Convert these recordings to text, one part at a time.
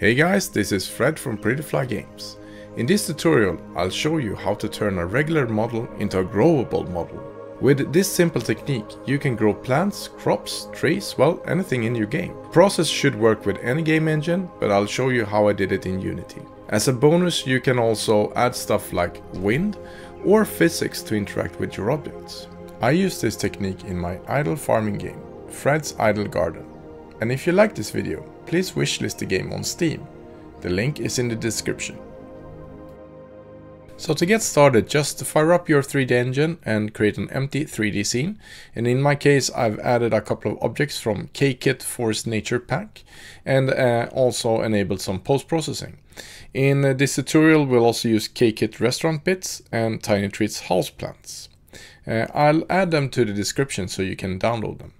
Hey guys, this is Fred from Pretty Fly Games. In this tutorial, I'll show you how to turn a regular model into a growable model. With this simple technique, you can grow plants, crops, trees, well, anything in your game. process should work with any game engine, but I'll show you how I did it in Unity. As a bonus, you can also add stuff like wind or physics to interact with your objects. I use this technique in my idle farming game, Fred's Idle Garden. And if you like this video, please wishlist the game on Steam. The link is in the description. So to get started, just fire up your 3D engine and create an empty 3D scene. And in my case, I've added a couple of objects from KayKit Forest Nature Pack and uh, also enabled some post-processing. In this tutorial, we'll also use KayKit Restaurant Bits and Tiny Treats Houseplants. Uh, I'll add them to the description so you can download them.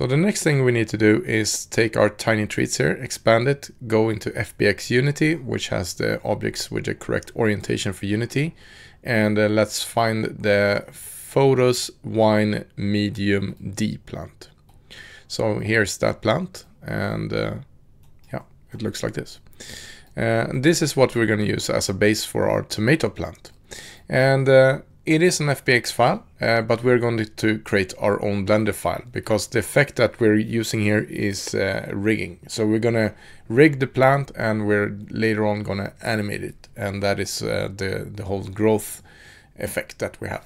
So the next thing we need to do is take our tiny treats here, expand it, go into FBX Unity, which has the objects with the correct orientation for Unity. And uh, let's find the Photos Wine Medium D plant. So here's that plant, and uh, yeah, it looks like this. Uh, this is what we're going to use as a base for our tomato plant. And uh, it is an FBX file, uh, but we're going to create our own Blender file because the effect that we're using here is uh, rigging. So we're going to rig the plant and we're later on going to animate it. And that is uh, the, the whole growth effect that we have.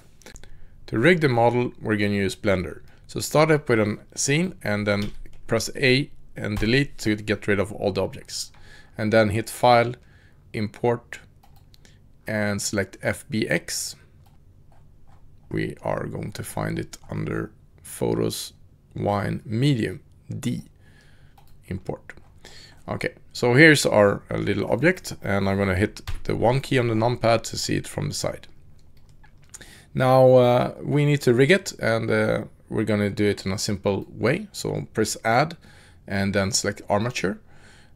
To rig the model, we're going to use Blender. So start up with a scene and then press A and delete to get rid of all the objects. And then hit File, Import, and select FBX we are going to find it under photos wine medium D import. Okay, so here's our little object and I'm going to hit the one key on the numpad to see it from the side. Now uh, we need to rig it and uh, we're going to do it in a simple way. So press add and then select armature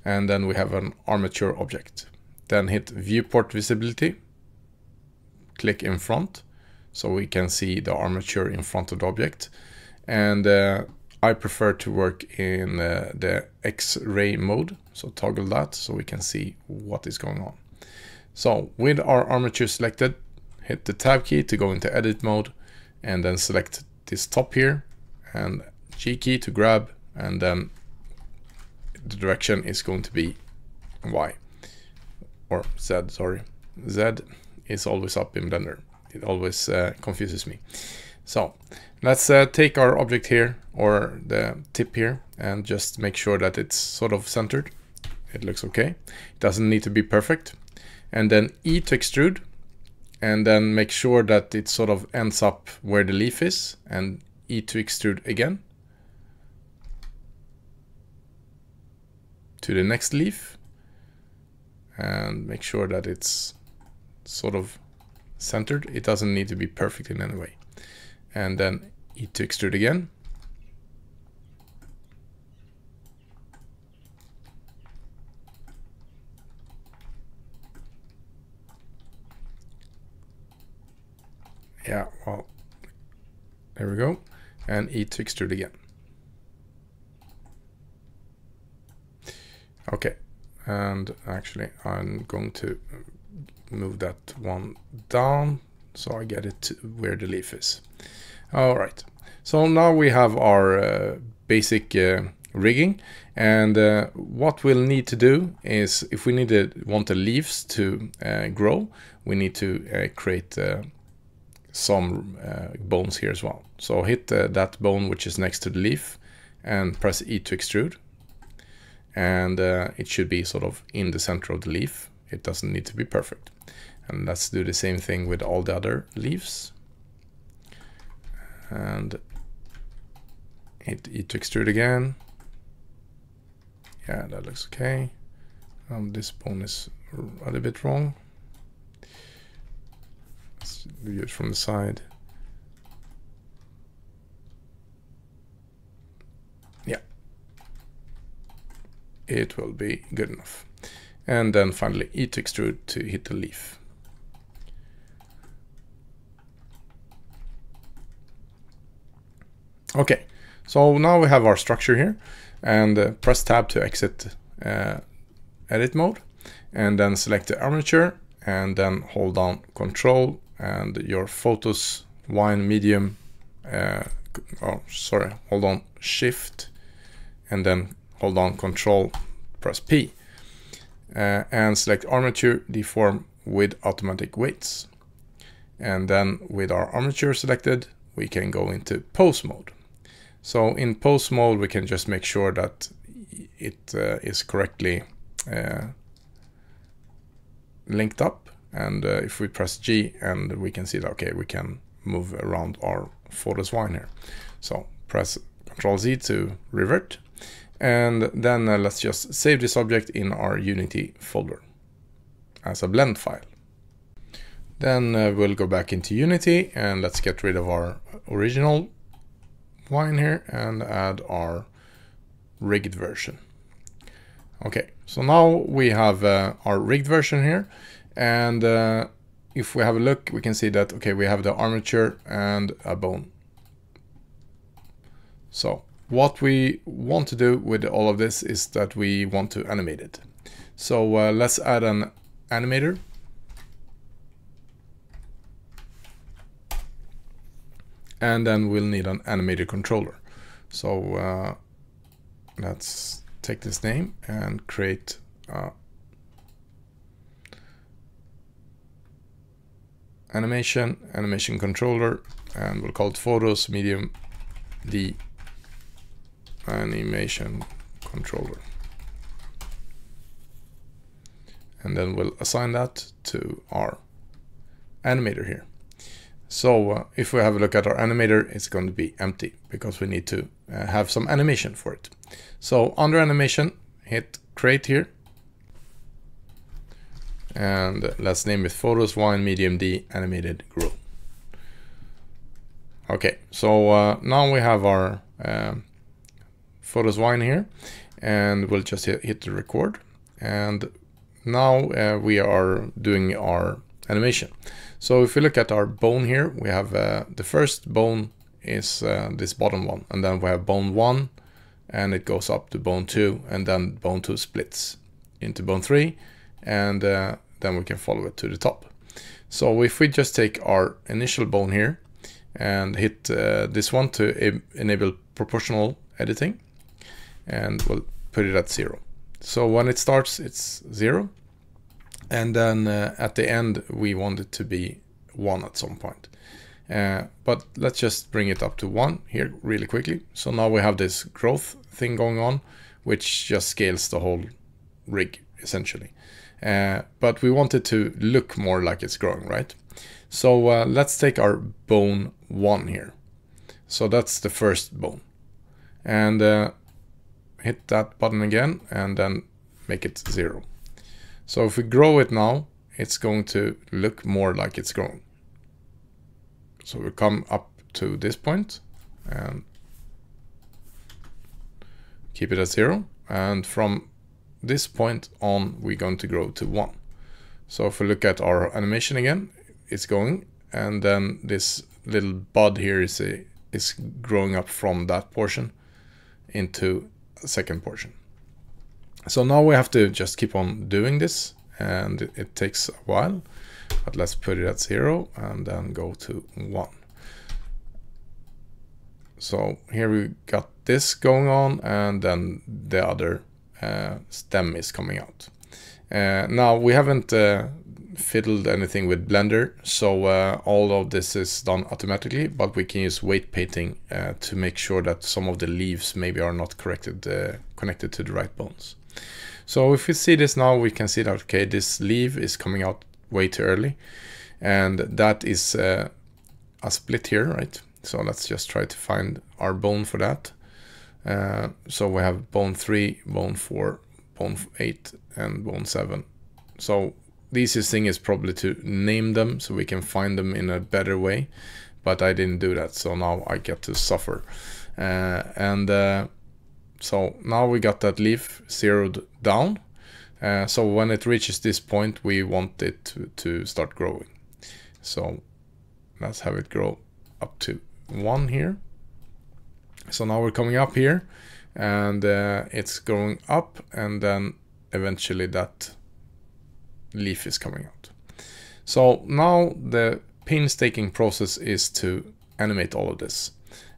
and then we have an armature object. Then hit viewport visibility, click in front so we can see the armature in front of the object. And uh, I prefer to work in uh, the X-ray mode, so toggle that so we can see what is going on. So with our armature selected, hit the tab key to go into edit mode and then select this top here and G key to grab and then the direction is going to be Y or Z, sorry. Z is always up in Blender it always uh, confuses me. So let's uh, take our object here or the tip here and just make sure that it's sort of centered. It looks okay. It doesn't need to be perfect. And then E to extrude and then make sure that it sort of ends up where the leaf is and E to extrude again to the next leaf and make sure that it's sort of centered. It doesn't need to be perfect in any way. And then E to extrude again. Yeah, well, there we go. And E to extrude again. Okay, and actually I'm going to move that one down so I get it where the leaf is. All right, so now we have our uh, basic uh, rigging and uh, what we'll need to do is if we need to want the leaves to uh, grow, we need to uh, create uh, some bones here as well. So hit that bone which is next to the leaf and press E to extrude and it should be sort of in the center of the leaf. It doesn't need to be perfect. And let's do the same thing with all the other leaves. And hit E to extrude again. Yeah, that looks okay. Um, this bone is a little bit wrong. Let's view it from the side. Yeah. It will be good enough. And then finally E to extrude to hit the leaf. Okay, so now we have our structure here. And uh, press tab to exit uh, edit mode. And then select the armature. And then hold down control. And your photos wine medium uh, oh sorry hold on shift. And then hold on control press P uh, and select armature deform with automatic weights. And then with our armature selected we can go into pose mode. So in pose mode we can just make sure that it uh, is correctly uh, linked up. And uh, if we press G and we can see that okay we can move around our photos wine here. So press Ctrl Z to revert and then uh, let's just save this object in our Unity folder as a blend file. Then uh, we'll go back into Unity and let's get rid of our original wine here and add our rigged version. Okay so now we have uh, our rigged version here. And uh, if we have a look, we can see that, okay, we have the armature and a bone. So what we want to do with all of this is that we want to animate it. So uh, let's add an animator. And then we'll need an animator controller. So uh, let's take this name and create uh, animation, animation controller, and we'll call it photos, medium, the animation controller. And then we'll assign that to our animator here. So uh, if we have a look at our animator, it's going to be empty because we need to uh, have some animation for it. So under animation, hit create here and let's name it photos wine medium D animated grow. Okay, so uh, now we have our uh, photos wine here and we'll just hit, hit the record and now uh, we are doing our animation. So if we look at our bone here, we have uh, the first bone is uh, this bottom one and then we have bone one and it goes up to bone two and then bone two splits into bone three and uh, then we can follow it to the top. So if we just take our initial bone here and hit uh, this one to enable proportional editing and we'll put it at zero. So when it starts it's zero and then uh, at the end we want it to be one at some point. Uh, but let's just bring it up to one here really quickly. So now we have this growth thing going on, which just scales the whole rig essentially. Uh, but we want it to look more like it's growing, right? So uh, let's take our bone one here. So that's the first bone. And uh, hit that button again and then make it zero. So if we grow it now, it's going to look more like it's growing. So we come up to this point and keep it at zero. And from this point on, we're going to grow to 1. So if we look at our animation again, it's going, and then this little bud here is, a, is growing up from that portion into second portion. So now we have to just keep on doing this, and it, takes a while, but let's put it at 0 and then go to 1. So here we got this going on, and then the other uh, stem is coming out. Uh, now we haven't uh, fiddled anything with Blender, so uh, all of this is done automatically, but we can use weight painting uh, to make sure that some of the leaves maybe are not corrected, uh, connected to the right bones. So if we see this now, we can see that, okay, this leaf is coming out way too early, and that is a split here, right? So let's just try to find our bone for that. Uh, so we have bone 3, bone 4, bone 8 and bone 7. So the easiest thing is probably to name them so we can find them in a better way. But I didn't do that, so now I get to suffer. Uh, and uh, so now we got that leaf zeroed down. Uh, so when it reaches this point, we want it to, to start growing. So let's have it grow up to 1 here. So now we're coming up here and uh, it's going up and then eventually that leaf is coming out. So now the painstaking process is to animate all of this.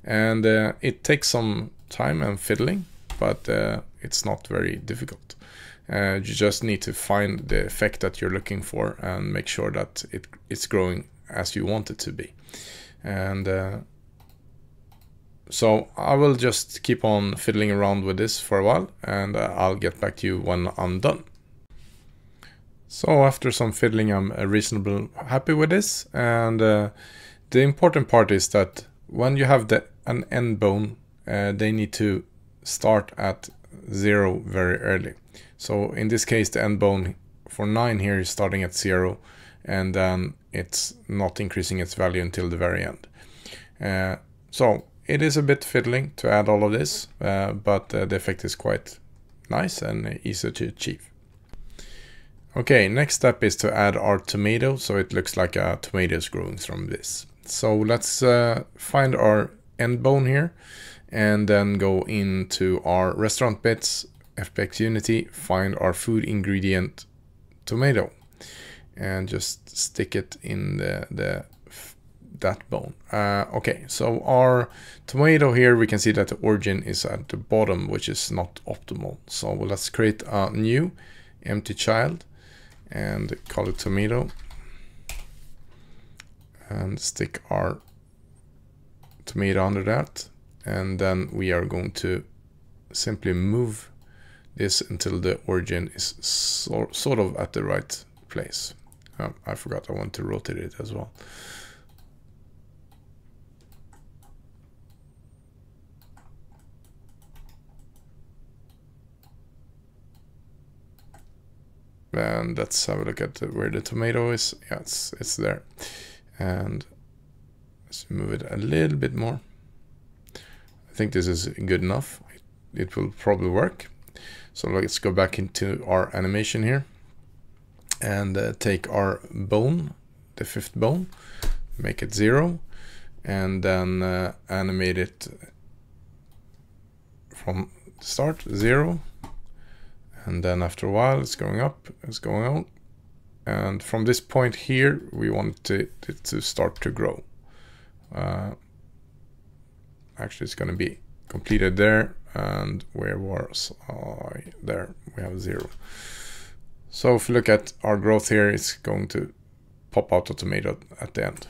And uh, it takes some time and fiddling, but uh, it's not very difficult. Uh, you just need to find the effect that you're looking for and make sure that it, it's growing as you want it to be. And uh, so I will just keep on fiddling around with this for a while and uh, I'll get back to you when I'm done. So after some fiddling I'm uh, reasonably happy with this and uh, the important part is that when you have the, an end bone uh, they need to start at zero very early. So in this case the end bone for 9 here is starting at zero and then it's not increasing its value until the very end. Uh, so it is a bit fiddling to add all of this, uh, but uh, the effect is quite nice and easy to achieve. Okay, next step is to add our tomato, so it looks like a tomato is growing from this. So let's uh, find our end bone here and then go into our restaurant bits, FBX Unity, find our food ingredient tomato and just stick it in the, the that bone. Uh, okay, so our tomato here, we can see that the origin is at the bottom, which is not optimal. So let's create a new empty child and call it tomato and stick our tomato under that. And then we are going to simply move this until the origin is so, sort of at the right place. Oh, I forgot I want to rotate it as well. And let's have a look at where the tomato is. Yeah, it's, it's there. And let's move it a little bit more. I think this is good enough. It, will probably work. So let's go back into our animation here and uh, take our bone, the fifth bone, make it zero, and then uh, animate it from start zero and then after a while it's going up it's going on. And from this point here we want it, to start to grow. Uh, actually it's going to be completed there and where was I there we have zero. So if you look at our growth here it's going to pop out a tomato at the end.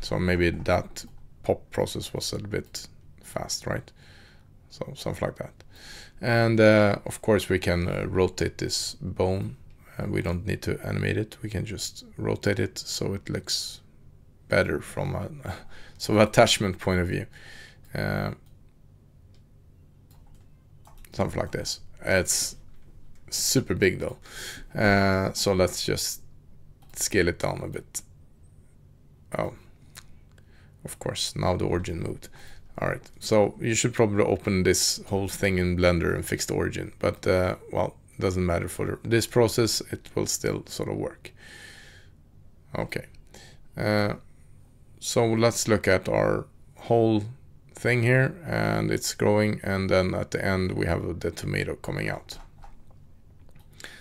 So maybe that pop process was a bit fast right so something like that and uh, of course we can uh, rotate this bone. Uh, we don't need to animate it. We can just rotate it so it looks better from a so attachment point of view. Uh, something like this. It's super big though. Uh, so let's just scale it down a bit. Oh, of course, now the origin moved. All right, so you should probably open this whole thing in Blender and fix the origin, but uh, well, doesn't matter for this process, it will still sort of work. Okay, uh, so let's look at our whole thing here, and it's growing, and then at the end we have the tomato coming out.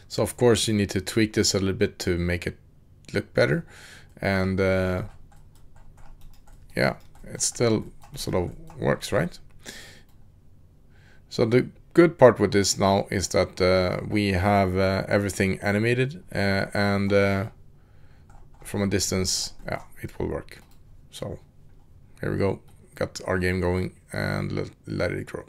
So of course you need to tweak this a little bit to make it look better, and uh, yeah, it's still sort of works, right? So the good part with this now is that uh, we have uh, everything animated uh, and uh, from a distance, yeah, it will work. So here we go, got our game going and let, let it grow.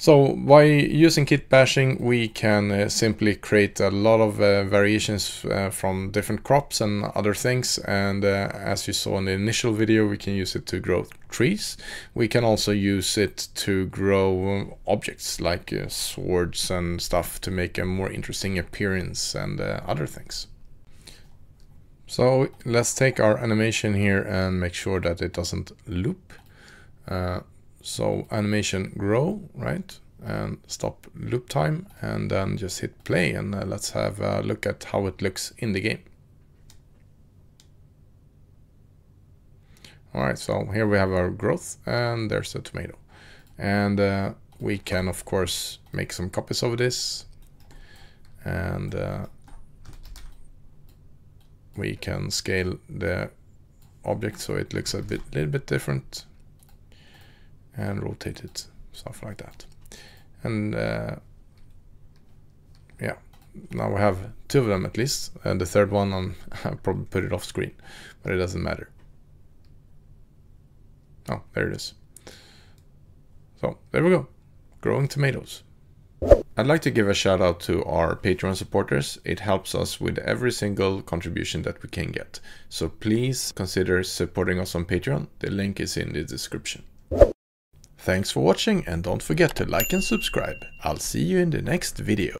So by using kit bashing we can uh, simply create a lot of uh, variations uh, from different crops and other things and uh, as you saw in the initial video we can use it to grow trees. We can also use it to grow objects like uh, swords and stuff to make a more interesting appearance and uh, other things. So let's take our animation here and make sure that it doesn't loop. So animation grow, right? And stop loop time and then just hit play and uh, let's have a look at how it looks in the game. All right, so here we have our growth and there's a tomato. And uh, we can of course make some copies of this and uh, we can scale the object so it looks a bit little bit different and rotate it stuff like that and uh, yeah now we have two of them at least and the third one I'm, I'll probably put it off screen but it doesn't matter oh there it is so there we go growing tomatoes I'd like to give a shout out to our Patreon supporters. It helps us with every single contribution that we can get. So please consider supporting us on Patreon. The link is in the description. Thanks for watching and don't forget to like and subscribe. I'll see you in the next video.